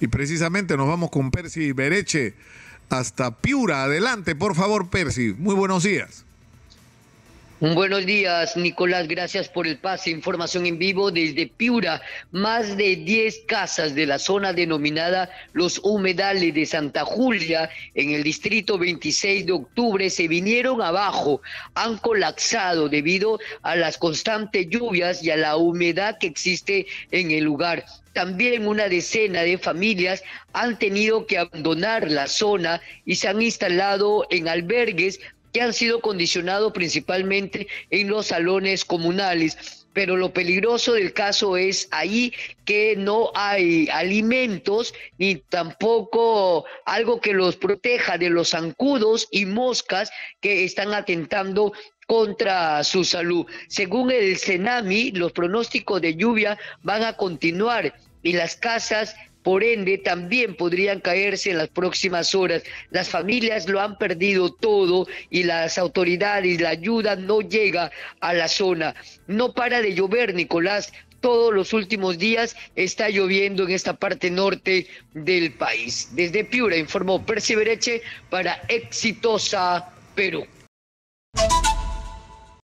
Y precisamente nos vamos con Percy Bereche hasta Piura. Adelante, por favor, Percy. Muy buenos días. Buenos días, Nicolás. Gracias por el pase. Información en vivo desde Piura. Más de 10 casas de la zona denominada Los Humedales de Santa Julia, en el distrito 26 de octubre, se vinieron abajo. Han colapsado debido a las constantes lluvias y a la humedad que existe en el lugar. También una decena de familias han tenido que abandonar la zona y se han instalado en albergues que han sido condicionados principalmente en los salones comunales pero lo peligroso del caso es ahí que no hay alimentos ni tampoco algo que los proteja de los zancudos y moscas que están atentando contra su salud. Según el CENAMI, los pronósticos de lluvia van a continuar y las casas por ende también podrían caerse en las próximas horas. Las familias lo han perdido todo y las autoridades, la ayuda no llega a la zona. No para de llover, Nicolás. Todos los últimos días está lloviendo en esta parte norte del país. Desde Piura informó Percy Bereche para Exitosa Perú.